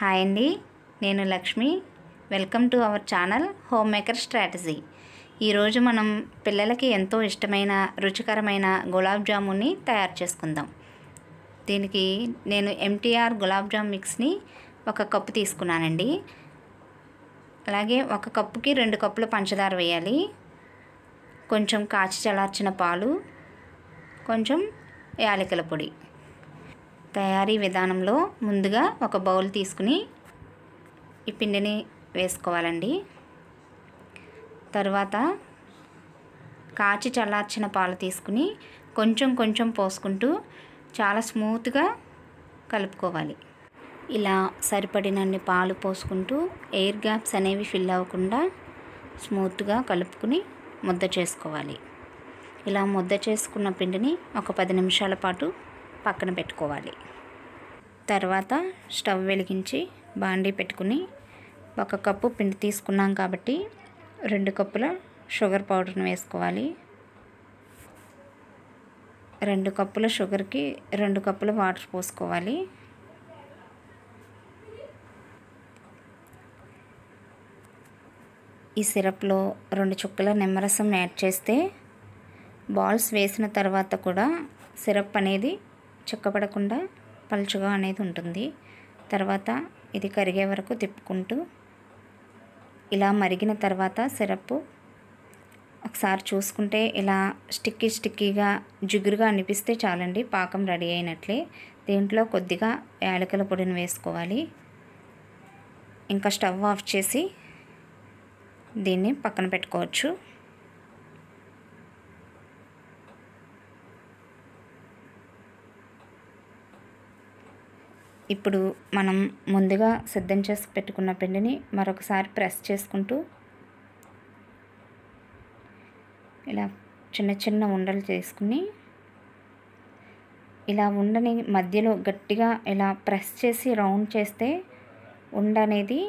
Hi అండి నేను Lakshmi. Welcome to our channel homemaker strategy. ఈరోజు మనం పిల్లలకి ఎంతో ఇష్టమైన రుచికరమైన గులాబ్ జామున్ని తయారు చేసుకుందాం. దీనికి నేను ఎంటీఆర్ గులాబ్ జామ్ మిక్స్ని ఒక కప్పు తీసుకున్నానండి. అలాగే ఒక కప్పుకి రెండు కప్పులు పంచదార వేయాలి. కొంచెం కాచి చల్లార్చిన పాలు కొంచెం యాలకుల పొడి. తయారీ విధానంలో ముందుగా ఒక బౌల్ తీసుకుని ఈ పిండిని వేసుకోవాలండి. తర్వాత కాచి చల్లార్చిన పాలు తీసుకుని కొంచెం కొంచెం పోసుకుంటూ చాలా స్మూత్గా కలుపుకోవాలి. ఇలా సరిపడినన్ని పాలు పోసుకుంటూ ఎయిర్ గ్యాప్స్ అనేవి ఫిల్ అవ్వకుండా స్మూత్గా కలుపుకుని ముద్ద చేసుకోవాలి. ఇలా ముద్ద చేసుకున్న పిండిని ఒక పది నిమిషాల పాటు పక్కన పెట్టుకోవాలి. తర్వాత స్టవ్ వెలిగించి బాండీ పెట్టుకుని ఒక కప్పు పిండి తీసుకున్నాం కాబట్టి రెండు కప్పుల షుగర్ పౌడర్ని వేసుకోవాలి. రెండు కప్పుల షుగర్కి రెండు కప్పుల వాటర్ పోసుకోవాలి. ఈ సిరప్లో రెండు చుక్కల నిమ్మరసం యాడ్ చేస్తే బాల్స్ వేసిన తర్వాత కూడా సిరప్ అనేది చిక్కపడకుండా పలుచగా అనేది ఉంటుంది. తర్వాత ఇది కరిగే వరకు తిప్పుకుంటూ ఇలా మరిగిన తర్వాత సిరప్ ఒకసారి చూసుకుంటే ఇలా స్టిక్కీ స్టిక్కీగా జిగురుగా అనిపిస్తే చాలండి. పాకం రెడీ అయినట్లే. దీంట్లో కొద్దిగా యాలకుల పొడిని వేసుకోవాలి. ఇంకా స్టవ్ ఆఫ్ చేసి దీన్ని పక్కన పెట్టుకోవచ్చు. ఇప్పుడు మనం ముందుగా సిద్ధం చేసి పెట్టుకున్న పిండిని మరొకసారి ప్రెస్ చేసుకుంటూ ఇలా చిన్న చిన్న ఉండలు చేసుకుని ఇలా ఉండని మధ్యలో గట్టిగా ఇలా ప్రెస్ చేసి రౌండ్ చేస్తే ఉండ అనేది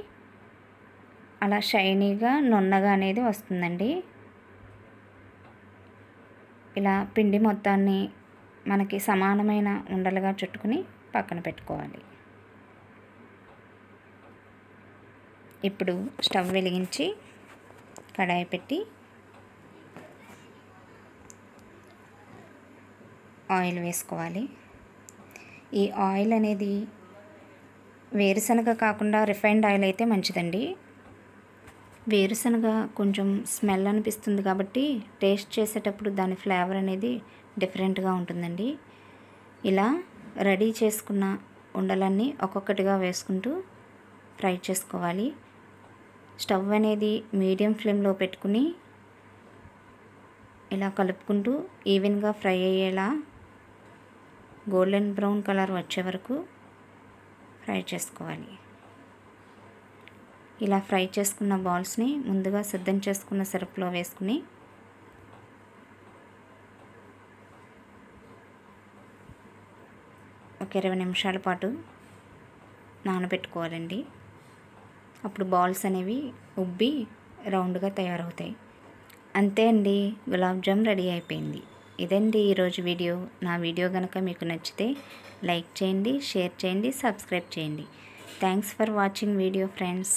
అలా షైనీగా నున్నగా అనేది వస్తుందండి. ఇలా పిండి మొత్తాన్ని మనకి సమానమైన ఉండలుగా చుట్టుకుని పక్కన పెట్టుకోవాలి. ఇప్పుడు స్టవ్ వెలిగించి కడాయి పెట్టి ఆయిల్ వేసుకోవాలి. ఈ ఆయిల్ అనేది వేరుశనగ కాకుండా రిఫైన్డ్ ఆయిల్ అయితే మంచిదండి. వేరుశనగ కొంచెం స్మెల్ అనిపిస్తుంది కాబట్టి టేస్ట్ చేసేటప్పుడు దాని ఫ్లేవర్ అనేది డిఫరెంట్గా ఉంటుందండి. ఇలా రెడీ చేసుకున్న ఉండలన్నీ ఒక్కొక్కటిగా వేసుకుంటూ ఫ్రై చేసుకోవాలి. స్టవ్ అనేది మీడియం ఫ్లేమ్లో పెట్టుకుని ఇలా కలుపుకుంటూ ఈవెన్గా ఫ్రై అయ్యేలా గోల్డెన్ బ్రౌన్ కలర్ వచ్చే వరకు ఫ్రై చేసుకోవాలి. ఇలా ఫ్రై చేసుకున్న బాల్స్ని ముందుగా సిద్ధం చేసుకున్న సిరప్లో వేసుకుని ఒక ఇరవై నిమిషాల పాటు నానబెట్టుకోవాలండి. అప్పుడు బాల్స్ అనేవి ఉబ్బి రౌండ్గా తయారవుతాయి. అంతే అండి. గులాబ్ జామ్ రెడీ అయిపోయింది. ఇదండి ఈరోజు వీడియో. నా వీడియో కనుక మీకు నచ్చితే లైక్ చేయండి షేర్ చేయండి సబ్స్క్రైబ్ చేయండి. Thanks for watching video friends.